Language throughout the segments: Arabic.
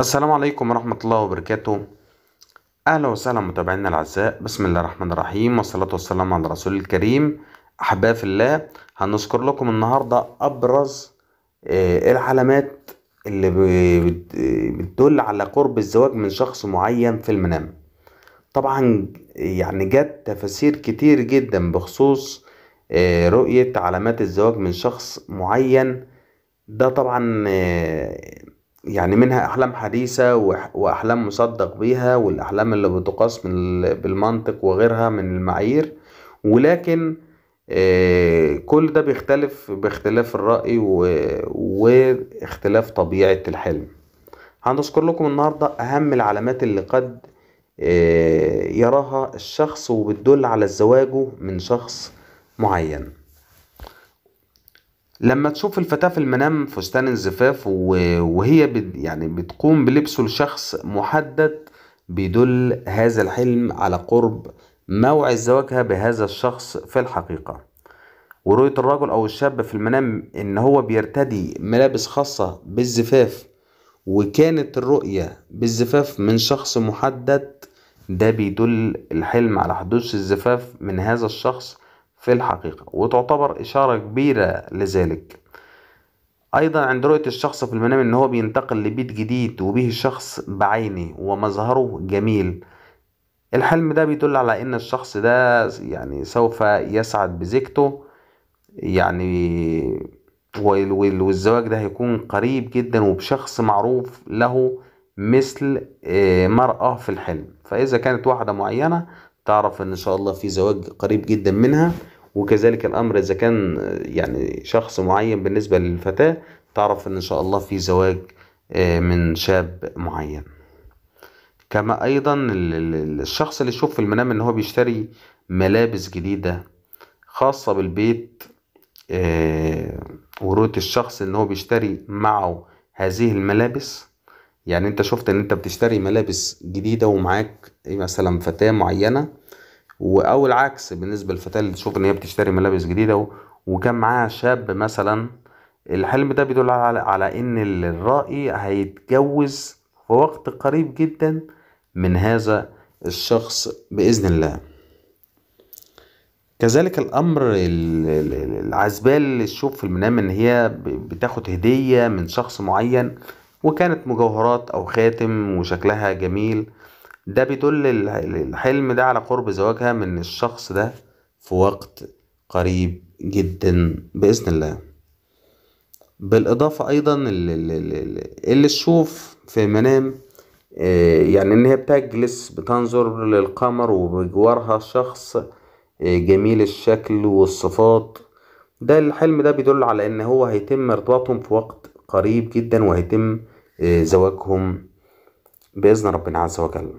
السلام عليكم ورحمة الله وبركاته. أهلا وسهلا متابعينا الأعزاء. بسم الله الرحمن الرحيم والصلاة والسلام على الرسول الكريم. أحباء في الله هنذكر لكم النهاردة أبرز آه، العلامات اللي بتدل على قرب الزواج من شخص معين في المنام. طبعا يعني جت تفاسير كتير جدا بخصوص آه، رؤية علامات الزواج من شخص معين. ده طبعا آه، يعني منها أحلام حديثة وأح- وأحلام مصدق بيها والأحلام اللي بتقاس من ال- بالمنطق وغيرها من المعايير. ولكن آه، كل ده بيختلف باختلاف الرأي واختلاف طبيعة الحلم. هنذكر لكم النهاردة أهم العلامات اللي قد يراها الشخص وبتدل على زواجه من شخص معين. لما تشوف الفتاة في المنام فستان الزفاف وهي يعني بتقوم بلبسه لشخص محدد بيدل هذا الحلم على قرب موعد زواجها بهذا الشخص في الحقيقة. ورؤية الرجل أو الشاب في المنام إن هو بيرتدي ملابس خاصة بالزفاف وكانت الرؤية بالزفاف من شخص محدد ده بيدل الحلم على حدوث الزفاف من هذا الشخص في الحقيقة وتعتبر إشارة كبيرة لذلك. أيضا عند رؤية الشخص في المنام إن هو بينتقل لبيت جديد وبه شخص بعينه ومظهره جميل. الحلم ده بيدل على إن الشخص ده يعني سوف يسعد بزيجته يعني وال- وال- والزواج ده هيكون قريب جدا وبشخص معروف له مثل آه، مرأة في الحلم. فإذا كانت واحدة معينة تعرف إن شاء الله في زواج قريب جدا منها. وكذلك الأمر إذا كان آه، يعني شخص معين بالنسبة للفتاة تعرف إن شاء الله في زواج آه، من شاب معين. كما أيضا ال- ال- الشخص اللي يشوف في المنام إن هو بيشتري ملابس جديدة خاصة بالبيت ورؤية الشخص إن هو بيشتري معه هذه الملابس. يعني انت شفت ان انت بتشتري ملابس جديدة ومعاك مثلا فتاة معينة أو العكس بالنسبة للفتاة اللي تشوف إن هي بتشتري ملابس جديدة وكان معاها شاب مثلا الحلم ده بيدل على على إن الرائي هيتجوز في وقت قريب جدا من هذا الشخص بإذن الله. كذلك الأمر ال- ال- العزبال اللي تشوف في المنام إن هي بتاخد هدية من شخص معين وكانت مجوهرات أو خاتم وشكلها جميل. ده بيدل ال- الحلم ده على قرب زواجها من الشخص ده في وقت قريب جدا بإذن الله. ال- ال- اللي تشوف في المنام آه، يعني إن هي بتجلس بتنظر للقمر وبجوارها شخص آه، جميل الشكل والصفات. ده الحلم ده بيدل على إن هو هيتم ارتباطهم في وقت قريب جدا وهيتم آه، زواجهم بإذن ربنا عز وجل.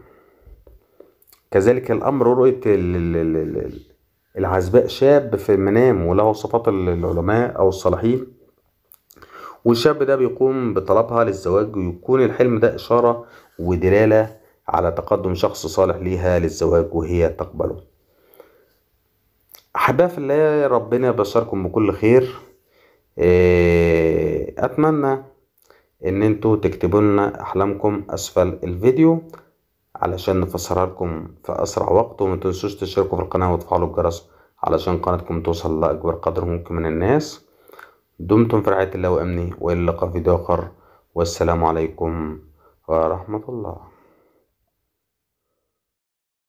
كذلك الأمر رؤية ال- ال- ال- ال- العزباء شاب في المنام وله صفات العلماء أو الصالحين والشاب ده بيقوم بطلبها للزواج ويكون الحلم ده إشارة ودلالة على تقدم شخص صالح ليها للزواج وهي تقبله. أحباء في الله ربنا يبشركم بكل خير. أتمنى إن أنتوا تكتبوا لنا أحلامكم أسفل الفيديو علشان نفسرها لكم في أسرع وقت وما تنسوش تشتركوا في القناة وتفعلوا الجرس علشان قناتكم توصل لأكبر قدر ممكن من الناس. دمتم في رعاية الله وأمنه وإلى اللقاء في فيديو آخر. والسلام عليكم ورحمة الله.